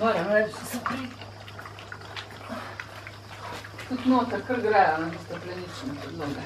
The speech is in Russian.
Варя, она закрыта. Тут нота крыграя, она просто прилично предлога.